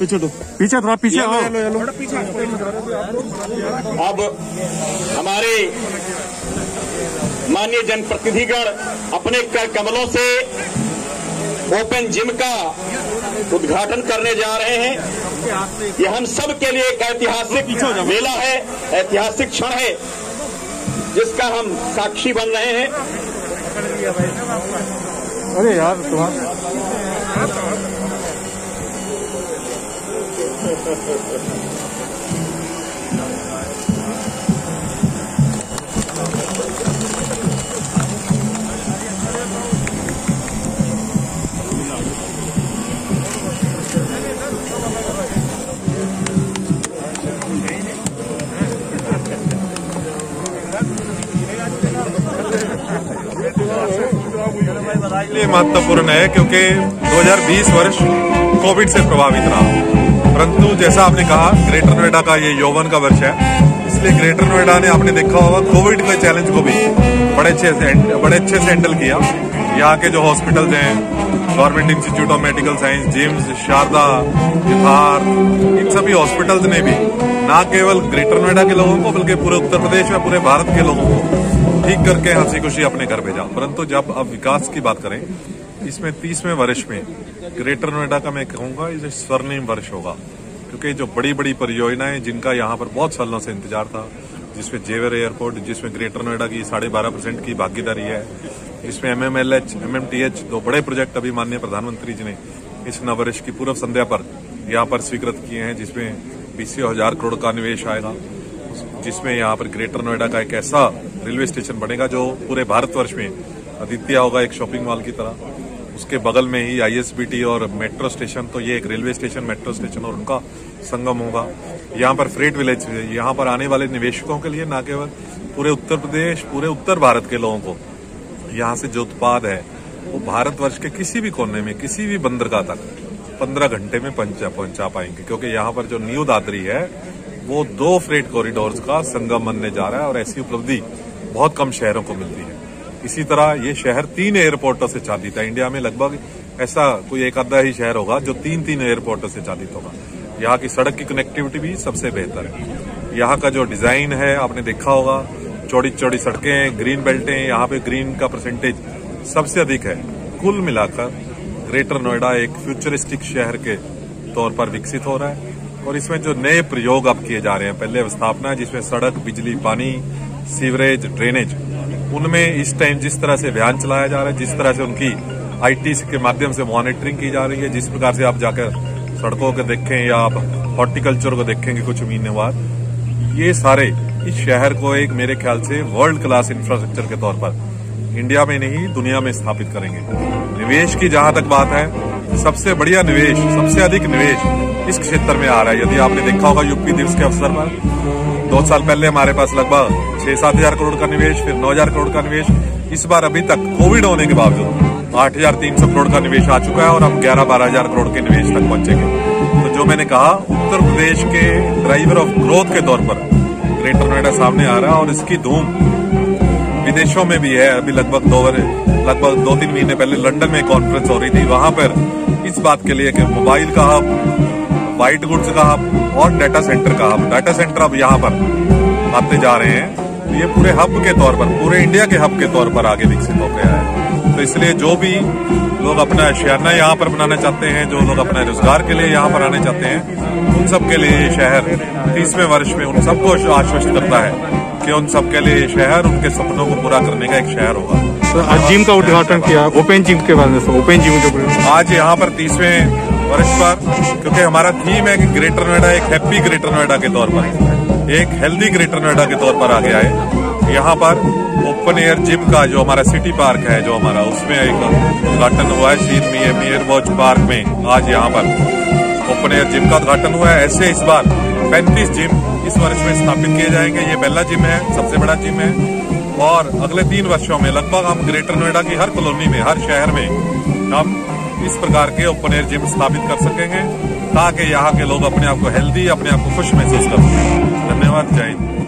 पीछे तो पीछे थोड़ा पीछे आओ। अब हमारे माननीय जनप्रतिनिधिगण अपने कर कमलों से ओपन जिम का उद्घाटन करने जा रहे हैं। ये हम सब के लिए एक ऐतिहासिक मेला है ऐतिहासिक क्षण है जिसका हम साक्षी बन रहे हैं। अरे यार तुम्हारा महत्वपूर्ण है क्योंकि 2020 वर्ष कोविड से प्रभावित रहा। परंतु जैसा आपने कहा ग्रेटर नोएडा का ये यौवन का वर्ष है। इसलिए ग्रेटर नोएडा ने आपने देखा होगा कोविड के चैलेंज को भी बड़े अच्छे से बड़े अच्छे से हैंडल किया। यहाँ के जो हॉस्पिटल्स हैं government institute of medical science GIMS Sharda Bihar इन सभी हॉस्पिटल्स ने भी न केवल ग्रेटर नोएडा के लोगों को, बल्कि पूरे उत्तर प्रदेश में, पूरे भारत के लोगों को ठीक करके हँसी खुशी अपने घर भेजा। परंतु जब अब विकास की बात करें इसमें तीसवें वर्ष में ग्रेटर नोएडा का मैं कहूँगा, इसे स्वर्णिम वर्ष होगा। क्योंकि जो बड़ी बड़ी परियोजनाएँ जिनका यहाँ पर बहुत सालों से इंतज़ार था, जिसमें जेवर एयरपोर्ट, जिसमें ग्रेटर नोएडा की साढ़े बारह परसेंट की भागीदारी है जिसमें M M L H M M T H दो बड़े प्रोजेक्ट अभी माननीय प्रधानमंत्री जी ने इस नववर्ष की पूर्व संध्या पर यहाँ पर स्वीकृत किए हैं, जिसमें बीस हज़ार करोड़ का निवेश आएगा। जिसमें यहाँ पर ग्रेटर नोएडा का एक ऐसा रेलवे स्टेशन बनेगा जो पूरे भारतवर्ष में अद्वितीय होगा एक शॉपिंग मॉल की तरह। उसके बगल में ही आईएसबीटी और मेट्रो स्टेशन तो ये एक रेलवे स्टेशन, मेट्रो स्टेशन और उनका संगम होगा। यहाँ पर फ्रेट विलेज यहाँ पर आने वाले निवेशकों के लिए न केवल पूरे उत्तर प्रदेश, पूरे उत्तर भारत के लोगों को यहाँ से जो उत्पाद है, वो भारतवर्ष के किसी भी कोने में, किसी भी बंदरगाह तक पंद्रह घंटे में पहुँचा पहुँचा पाएँगे। क्योंकि यहाँ पर जो न्यू दादरी है, वो दो फ्रेट कॉरिडोर का संगम बनने जा रहा है और ऐसी उपलब्धि बहुत कम शहरों को मिलती है। इसी तरह ये शहर तीन एयरपोर्टों से चालित है। इंडिया में लगभग ऐसा कोई एक आधा ही शहर होगा जो तीन तीन एयरपोर्टों से चालित होगा। यहाँ की सड़क की कनेक्टिविटी भी सबसे बेहतर है। यहाँ का जो डिज़ाइन है, आपने देखा होगा चौड़ी चौड़ी सड़कें ग्रीन बेल्टें यहाँ पे ग्रीन का परसेंटेज सबसे अधिक है। कुल मिलाकर ग्रेटर नोएडा एक फ्यूचरिस्टिक शहर के तौर पर विकसित हो रहा है और इसमें जो नए प्रयोग अब किए जा रहे हैं, पहले अवस्थापना जिसमें सड़क, बिजली, पानी सीवरेज ड्रेनेज उनमें इस टाइम जिस तरह से अभियान चलाया जा रहा है, जिस तरह से उनकी आईटी के माध्यम से मॉनिटरिंग की जा रही है, जिस प्रकार से आप जाकर सड़कों को देखें या आप हॉर्टिकल्चर को देखेंगे कुछ महीने बाद, ये सारे इस शहर को एक मेरे ख्याल से वर्ल्ड क्लास इंफ्रास्ट्रक्चर के तौर पर इंडिया में नहीं, दुनिया में स्थापित करेंगे। निवेश की जहाँ तक बात है, सबसे बढ़िया निवेश, सबसे अधिक निवेश इस क्षेत्र में आ रहा है। यदि आपने देखा होगा, यूपी दिवस के अवसर पर दो साल पहले हमारे पास लगभग छह सात हज़ार करोड़ का निवेश, फिर नौ हज़ार करोड़ का निवेश। इस बार अभी तक कोविड होने के बावजूद आठ हज़ार तीन सौ करोड़ का निवेश आ चुका है और हम ग्यारह बारह हज़ार करोड़ के निवेश तक पहुँचेंगे। तो जो मैंने कहा, उत्तर प्रदेश के ड्राइवर ऑफ़ ग्रोथ के तौर पर ग्रेटर नोएडा सामने आ रहा है और इसकी धूम विदेशों में भी है। अभी लगभग दो लगभग दो तीन महीने पहले लंदन में कॉन्फ्रेंस हो रही थी। वहाँ पर इस बात के लिए कि मोबाइल का हब व्हाइट गुड्स का हब और डाटा सेंटर का हब। डाटा सेंटर अब यहाँ पर आते जा रहे हैं। तो ये पूरे हब के तौर पर पूरे इंडिया के हब के तौर पर आगे विकसित हो गया है। तो इसलिए जो भी लोग अपना शहरना यहाँ पर बनाना चाहते हैं जो लोग अपने रोज़गार के लिए यहाँ पर आने चाहते हैं उन सब के लिए ये शहर तीसवें वर्ष में उन सबको आश्वस्त करता है कि उन सबके लिए शहर उनके सपनों को पूरा करने का एक शहर होगा। तो आज जिम का उद्घाटन किया ओपन जिम के बारे में ओपन जिम जो आज यहाँ पर तीसवें वर्ष पर क्योंकि हमारा थीम है कि ग्रेटर नोएडा एक हैप्पी ग्रेटर नोएडा के तौर पर एक हेल्दी ग्रेटर नोएडा के तौर पर आगे आए। यहाँ पर ओपन एयर जिम का जो हमारा सिटी पार्क है, जो हमारा, उसमें एक उद्घाटन हुआ है शीर मेयर वॉच पार्क में, आज यहाँ पर। ओपन एयर जिम का उद्घाटन हुआ है। ऐसे इस बार 35 जिम इस वर्ष में स्थापित किए जाएँगे। ये पहला जिम है, सबसे बड़ा जिम है। और अगले तीन वर्षों में, लगभग हम ग्रेटर नोएडा की हर कॉलोनी में, हर शहर में, हम इस प्रकार के ओपन एयर जिम स्थापित कर सकेंगे, ताकि यहाँ के लोग अपने आप को हेल्दी अपने आप को खुश महसूस कर सकें। धन्यवाद, जय हिंद।